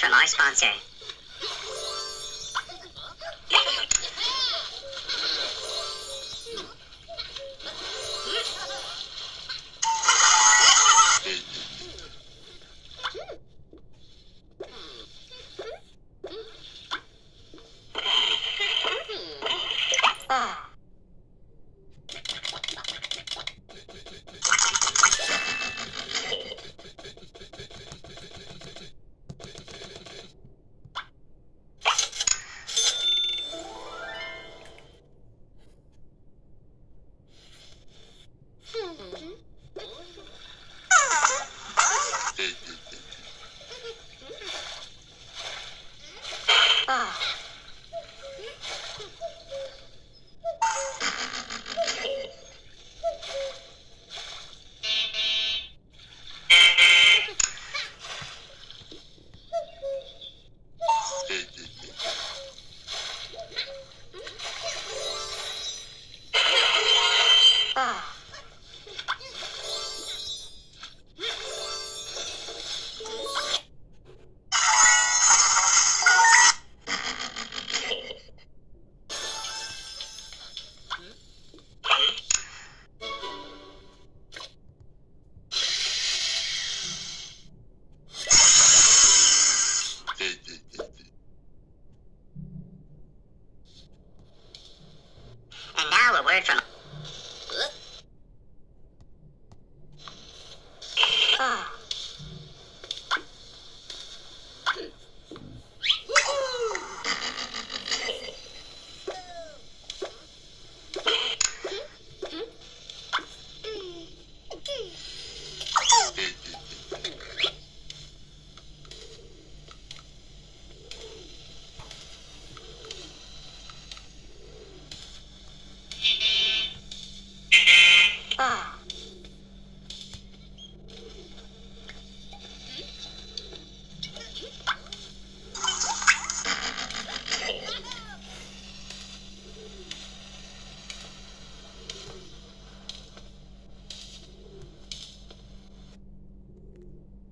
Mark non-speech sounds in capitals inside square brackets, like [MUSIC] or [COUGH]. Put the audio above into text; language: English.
from our sponsor. [LAUGHS] Ah. away from.